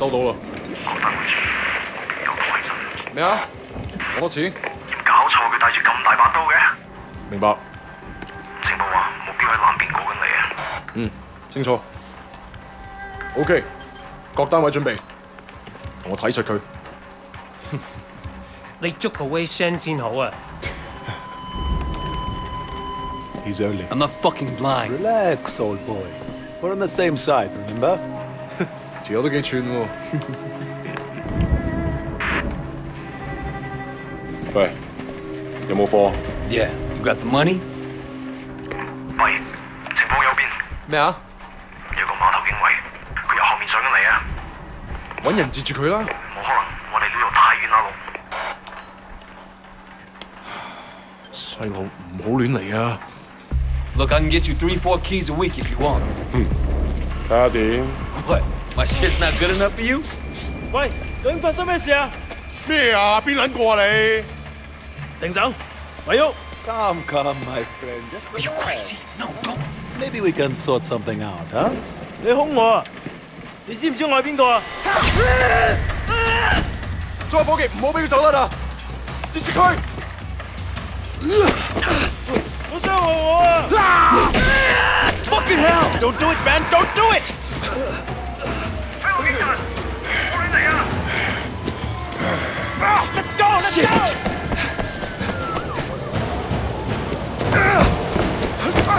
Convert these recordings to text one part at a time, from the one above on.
收到啦。咩啊？攞多錢？搞錯佢帶住咁大把刀嘅。明白。情報話目標喺南邊過緊嚟啊！嗯，清楚。OK，各單位準備，同我睇實佢。你捉個 Wei Shen 先好啊！He's early. I'm not fucking blind. Relax, old boy. We're on the same side, remember? 條友都幾串喎。喂，有冇貨？Yeah, you got the money? 喂，情況有變，咩啊？有個碼頭警衛，佢由後面上緊嚟啊！揾人截住佢啦！冇可能，我哋呢度太遠啦，路。細路唔好亂嚟啊！Look, I can get you three, four keys a week if you want. 睇下點？What? My shit's not good enough for you? 喂，究竟发生咩事啊？咩啊？边撚个啊你？停手，咪喐！ Come, come, my friend. Just Are you crazy? No, don't. Maybe we can sort something out, huh? 你凶我啊！你知唔知我系边个啊？所有伙计唔好俾佢走得啦！截住佢！好伤害我啊！ Fucking hell! Don't do it, man! Don't do it! Let's go! Let's go!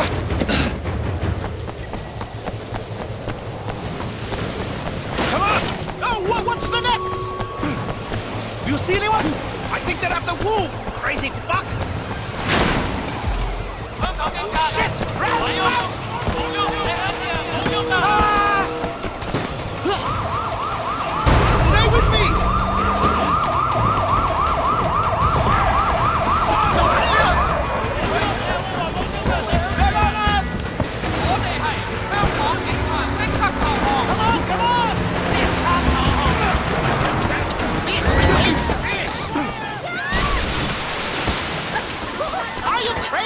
Come on! Oh, what, what's the nets? Do you see anyone? I think they're after Wu, crazy fuck! Oh, Shit! Run!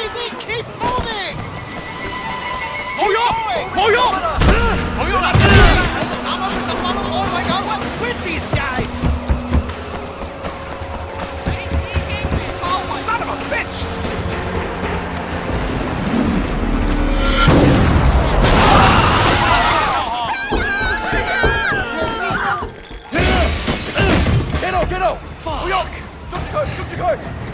easy, keep moving! Moyo! Moyo! Moyo! I'm up in the funnel, oh my god, what's with these guys? Son of a bitch! Fuck! Just go! Just go!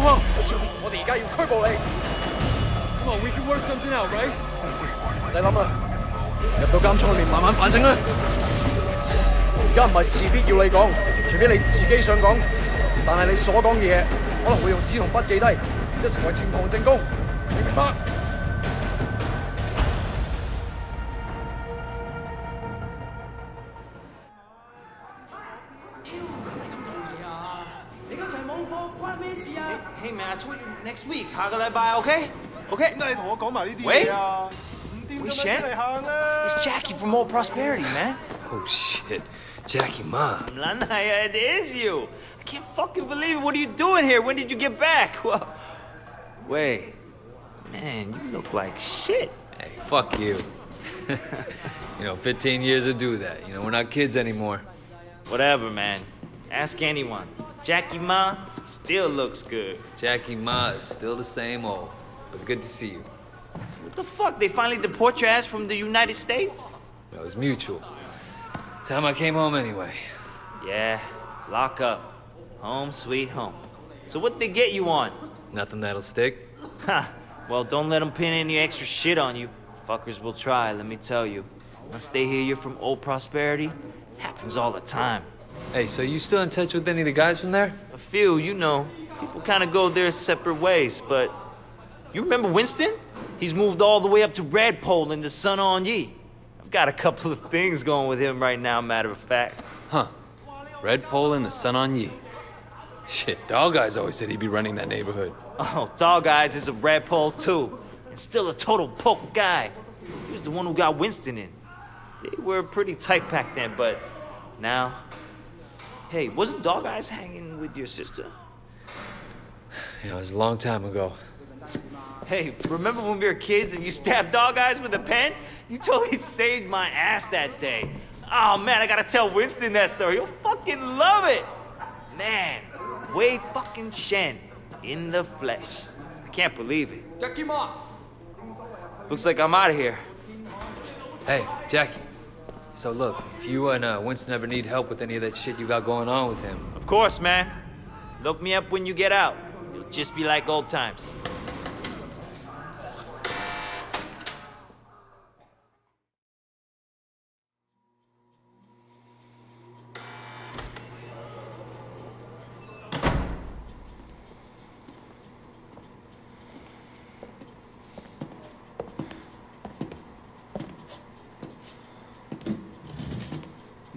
喐！我哋而家要拘捕你。Come on, we can work something out, right? 唔使諗啦，入到監倉裏面慢慢反省啦。而家唔係事必要你講，除非你自己想講，但係你所講嘅嘢可能會用紙同筆記低，即係成為呈堂證供，你明白？礼拜，OK？OK？点解你同我讲埋呢啲喂嘢啊？唔掂咁样出嚟行啦！ It's Jackie from Old Prosperity, man. Oh shit. Jackie Ma. 唔撚系啊，it is you. I can't fucking believe it. What are you doing here? When did you get back? Well, wait. Man, you look like shit. Hey, fuck you. you know, 15 years to do that. You know, we're not kids anymore. Whatever, man. Ask anyone. Jackie Ma still looks good. Jackie Ma is still the same old. But good to see you. What the fuck? They finally deport your ass from the United States? It was mutual. Time I came home anyway. Yeah, lock up. Home sweet home. So what they get you on? Nothing that'll stick. Ha! Well, don't let them pin any extra shit on you. Fuckers will try, let me tell you. Once they hear you're from Old Prosperity, happens all the time. Hey, so you still in touch with any of the guys from there? A few, you know, people kind of go their separate ways, but you remember Winston? He's moved all the way up to Redpole in the Sun On Yee. I've got a couple of things going with him right now, matter of fact. Huh. Red Pole and the Sun on Yee. Shit, Dog Eyes always said he'd be running that neighborhood. Oh, Dog Eyes is a Redpole too. and still a total poke guy. He was the one who got Winston in. They were pretty tight back then, but now. Hey, wasn't Dog Eyes hanging with your sister? Yeah, it was a long time ago. Hey, remember when we were kids and you stabbed Dog Eyes with a pen? You totally saved my ass that day. Oh man, I gotta tell Winston that story. He'll fucking love it. Man, Wei fucking Shen in the flesh. I can't believe it. Jackie Ma! Looks like I'm out of here. Hey, Jackie. So look, if you and uh, Winston ever need help with any of that shit you got going on with him, Of course, man. Look me up when you get out. It'll just be like old times.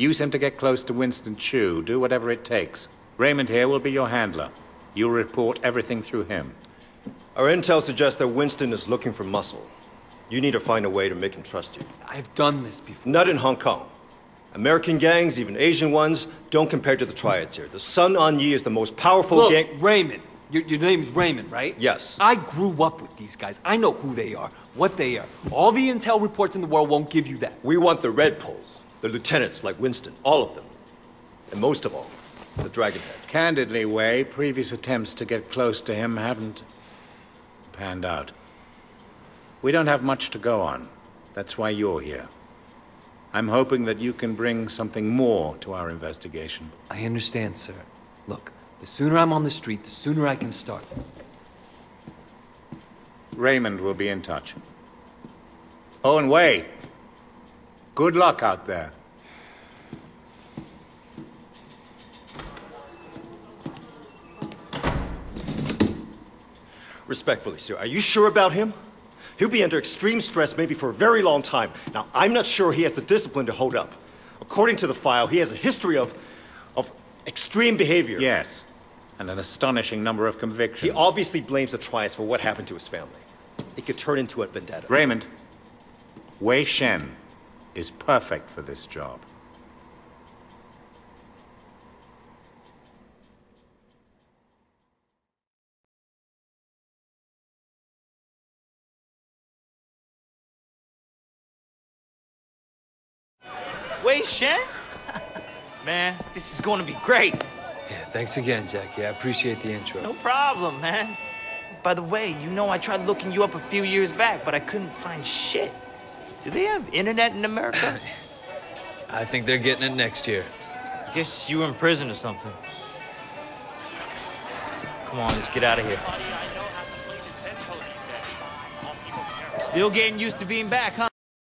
Use him to get close to Winston Chu. Do whatever it takes. Raymond here will be your handler. You'll report everything through him. Our intel suggests that Winston is looking for muscle. You need to find a way to make him trust you. I've done this before. Not in Hong Kong. American gangs, even Asian ones, don't compare to the triads here. The Sun On Yee is the most powerful Look, gang. Raymond. Your, your name's Raymond, right? Yes. I grew up with these guys. I know who they are, what they are. All the intel reports in the world won't give you that. We want the Red Poles, the lieutenants like Winston, all of them. And most of all, the Dragonhead. Candidly, Wei, previous attempts to get close to him haven't panned out. We don't have much to go on. That's why you're here. I'm hoping that you can bring something more to our investigation. I understand, sir. Look, the sooner I'm on the street, the sooner I can start. Raymond will be in touch. Oh, and Wei, good luck out there. Respectfully, sir, are you sure about him? He'll be under extreme stress maybe for a very long time. Now, I'm not sure he has the discipline to hold up. According to the file, he has a history of, of extreme behavior. Yes, and an astonishing number of convictions. He obviously blames the triads for what happened to his family. It could turn into a vendetta. Raymond, Wei Shen is perfect for this job. Wei Shen? Man, this is going to be great. Yeah, thanks again, Jackie. I appreciate the intro. No problem, man. By the way, you know I tried looking you up a few years back, but I couldn't find shit. Do they have internet in America? I think they're getting it next year. I Guess you were in prison or something. Come on, let's get out of here. Still getting used to being back, huh?